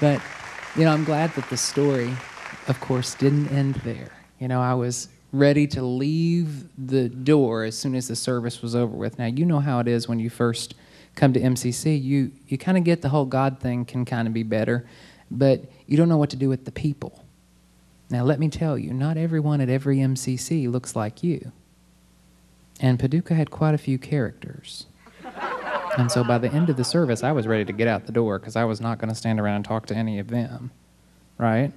but, you know, I'm glad that the story, of course, didn't end there. You know, I was ready to leave the door as soon as the service was over with. Now, you know how it is when you first come to MCC. You, you kind of get the whole God thing can kind of be better, but you don't know what to do with the people. Now, let me tell you, not everyone at every MCC looks like you. And Paducah had quite a few characters. And so by the end of the service, I was ready to get out the door because I was not going to stand around and talk to any of them, right?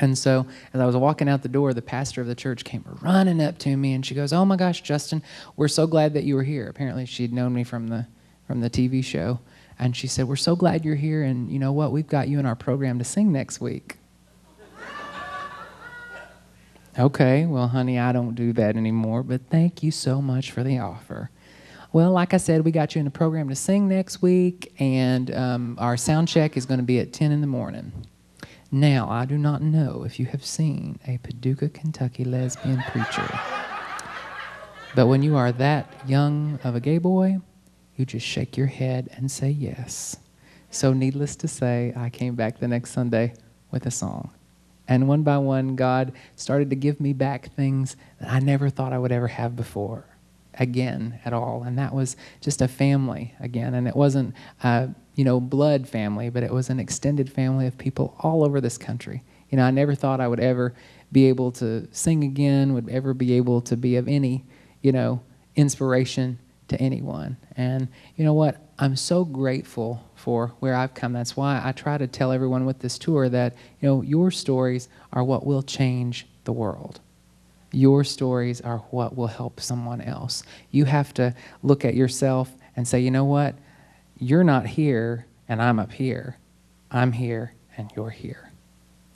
And so as I was walking out the door, the pastor of the church came running up to me and she goes, "Oh my gosh, Justin, we're so glad that you were here." Apparently, she'd known me from the from the TV show, and she said, "We're so glad you're here, and you know what? We've got you in our program to sing next week." okay, well, honey, I don't do that anymore, but thank you so much for the offer. Well, like I said, we got you in the program to sing next week, and um, our sound check is going to be at 10 in the morning. Now, I do not know if you have seen a Paducah, Kentucky lesbian preacher, but when you are that young of a gay boy, you just shake your head and say yes. So, needless to say, I came back the next Sunday with a song. And one by one, God started to give me back things that I never thought I would ever have before again at all. And that was just a family again. And it wasn't, uh, you know, blood family, but it was an extended family of people all over this country. You know, I never thought I would ever be able to sing again, would ever be able to be of any, you know, inspiration to anyone. And you know what? I'm so grateful for where I've come. That's why I try to tell everyone with this tour that, you know, your stories are what will change the world. Your stories are what will help someone else. You have to look at yourself and say, you know what? You're not here and I'm up here. I'm here and you're here.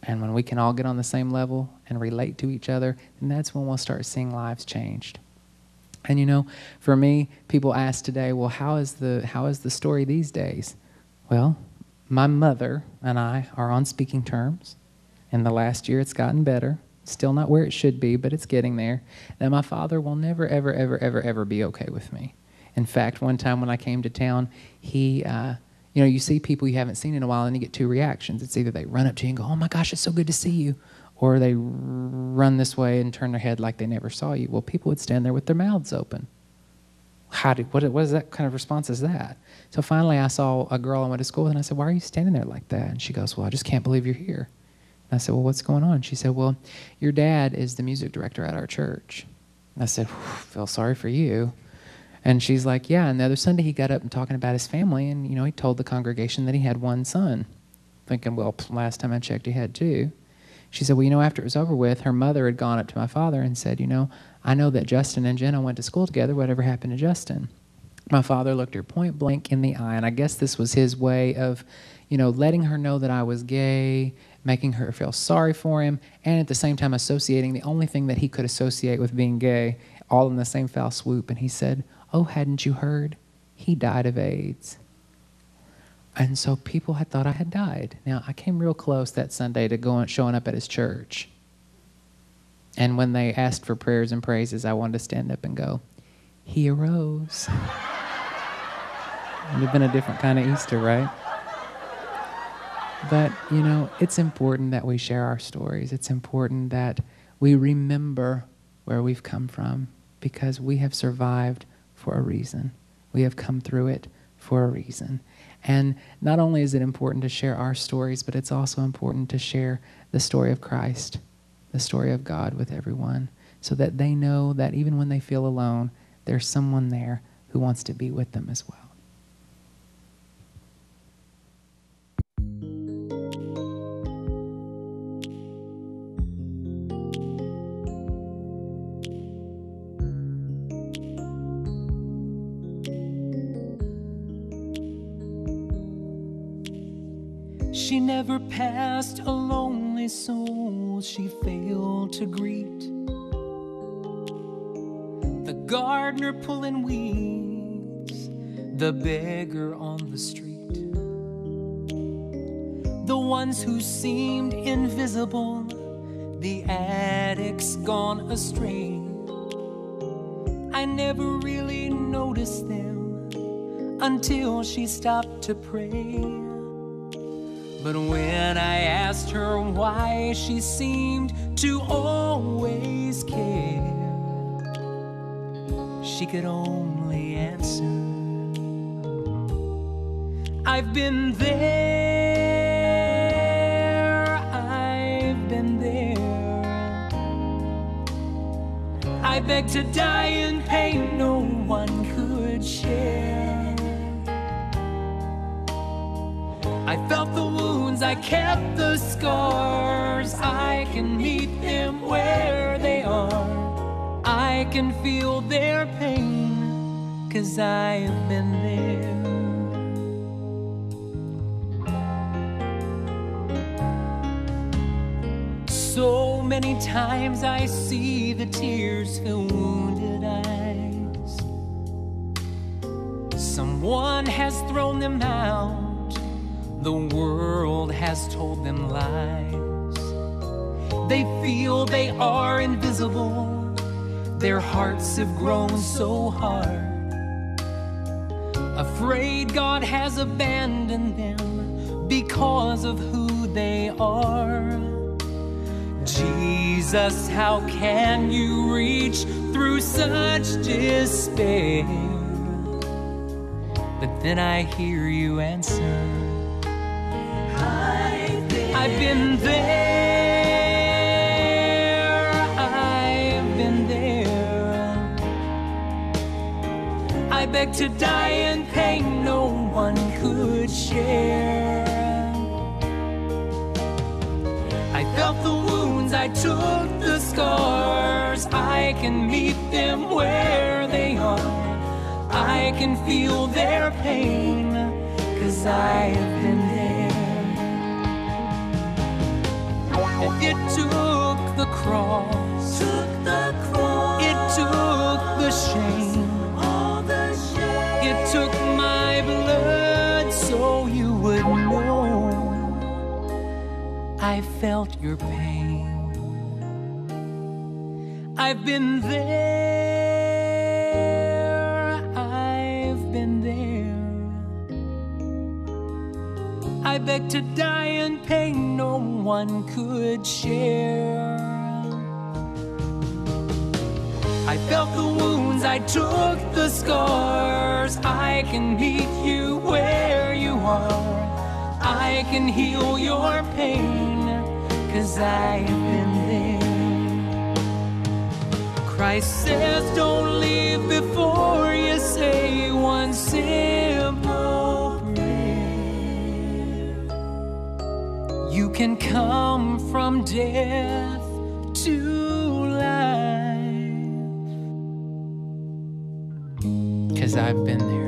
And when we can all get on the same level and relate to each other, then that's when we'll start seeing lives changed. And you know, for me, people ask today, well, how is the how is the story these days? Well, my mother and I are on speaking terms. In the last year, it's gotten better. Still not where it should be, but it's getting there. Now, my father will never, ever, ever, ever, ever be okay with me. In fact, one time when I came to town, he, uh, you know, you see people you haven't seen in a while and you get two reactions. It's either they run up to you and go, oh my gosh, it's so good to see you, or they run this way and turn their head like they never saw you. Well, people would stand there with their mouths open. How did, what, what is that kind of response is that? So finally, I saw a girl I went to school with, and I said, why are you standing there like that? And she goes, well, I just can't believe you're here. I said, Well, what's going on? She said, Well, your dad is the music director at our church. I said, Feel sorry for you. And she's like, Yeah. And the other Sunday, he got up and talking about his family, and you know, he told the congregation that he had one son. Thinking, well, last time I checked, he had two. She said, Well, you know, after it was over with, her mother had gone up to my father and said, You know, I know that Justin and Jenna went to school together. Whatever happened to Justin? My father looked her point blank in the eye, and I guess this was his way of, you know, letting her know that I was gay making her feel sorry for him, and at the same time associating the only thing that he could associate with being gay, all in the same foul swoop. And he said, Oh, hadn't you heard? He died of AIDS. And so people had thought I had died. Now, I came real close that Sunday to going, showing up at his church. And when they asked for prayers and praises, I wanted to stand up and go, He arose. it would have been a different kind of Easter, right? But, you know, it's important that we share our stories. It's important that we remember where we've come from because we have survived for a reason. We have come through it for a reason. And not only is it important to share our stories, but it's also important to share the story of Christ, the story of God with everyone, so that they know that even when they feel alone, there's someone there who wants to be with them as well. She never passed a lonely soul she failed to greet. The gardener pulling weeds, the beggar on the street, the ones who seemed invisible, the addicts gone astray. I never really noticed them until she stopped to pray. But when I asked her why, she seemed to always care. She could only answer I've been there, I've been there. I begged to die in pain no one could share. I felt the I kept the scars. I can meet them where they are. I can feel their pain, cause I've been there. So many times I see the tears fill wounded eyes. Someone has thrown them out, the world has told them lies. They feel they are invisible, their hearts have grown so hard. Afraid God has abandoned them because of who they are. Jesus, how can you reach through such despair? But then I hear you answer I've been, there, I've been there. I beg to die in pain no one could share. I felt the wounds, I took the scars. I can meet them where they are. I can feel their pain, cause I have been it took the cross, took the cross, it took the shame, all the shame. it took my blood so you would know. I felt your pain. I've been there, I beg to die in pain no one could share. I felt the wounds, I took the scars. I can meet you where you are. I can heal your pain, cause I've been there. Christ says, don't leave before you say one simple can come from death to life. Because I've been there.